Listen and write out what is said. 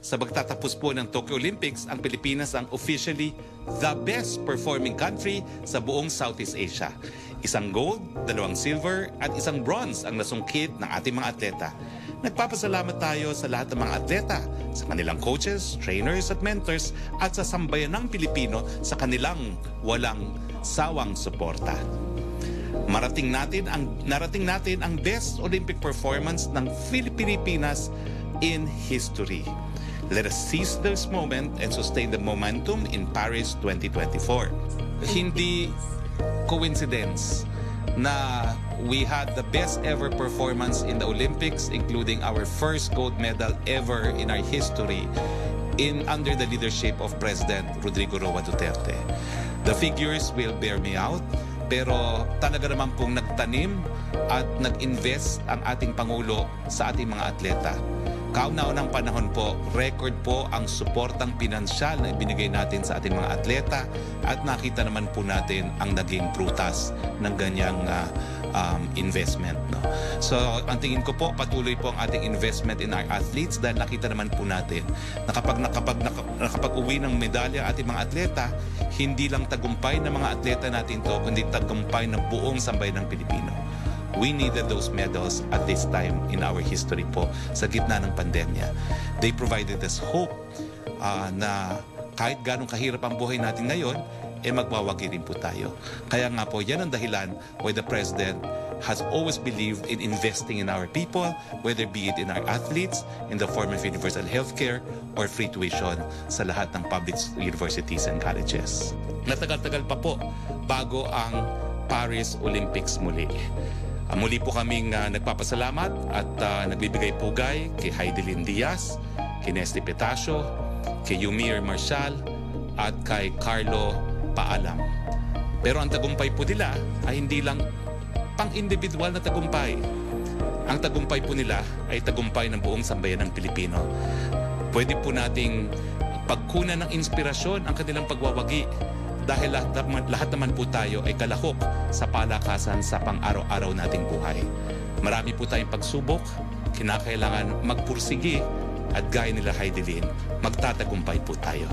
sa magtatapos po ng Tokyo Olympics, ang Pilipinas ang officially the best performing country sa buong Southeast Asia. Isang gold, dalawang silver, at isang bronze ang nasungkit ng ating mga atleta. Nagpapasalamat tayo sa lahat ng mga atleta, sa kanilang coaches, trainers at mentors, at sa sambayanang Pilipino sa kanilang walang sawang suporta. Marating natin ang narating natin ang best Olympic performance ng Pilipinas in history. Let us seize this moment and sustain the momentum in Paris 2024. Hindi coincidence na we had the best ever performance in the Olympics including our first gold medal ever in our history in under the leadership of President Rodrigo Roa Duterte. The figures will bear me out pero talaga naman pong nagtanim at nag-invest ang ating Pangulo sa ating mga atleta. Kauna-unang panahon po, record po ang suportang pinansyal na ibinigay natin sa ating mga atleta at nakita naman po natin ang naging prutas ng ganyang uh, um, investment. No? So, ang tingin ko po, patuloy po ang ating investment in our athletes dahil nakita naman po natin na kapag nakapag, nakapag-uwi ng medalya ating mga atleta, hindi lang tagumpay ng mga atleta natin to, kundi tagumpay ng buong sambay ng Pilipino. We needed those medals at this time in our history po sa gitna ng pandemya. They provided us hope uh, na kahit ganong kahirap ang buhay natin ngayon, eh magwawagi rin po tayo. Kaya nga po, yan ang dahilan why the President has always believed in investing in our people, whether be it in our athletes, in the form of universal healthcare, or free tuition sa lahat ng public universities and colleges. Natagal-tagal pa po bago ang Paris Olympics muli. Uh, muli po kaming uh, nagpapasalamat at uh, nagbibigay pugay kay Heidelin Diaz, kay Nesty Petacio, kay Yumir Marshall, at kay Carlo Paalam. Pero ang tagumpay po nila ay hindi lang pang-individual na tagumpay. Ang tagumpay po nila ay tagumpay ng buong sambayan ng Pilipino. Pwede po nating pagkunan ng inspirasyon ang kanilang pagwawagi dahil lahat, lahat naman po tayo ay kalahok sa palakasan sa pang-araw-araw nating buhay. Marami po tayong pagsubok, kinakailangan magpursigi at gaya nila Heidelin, magtatagumpay po tayo.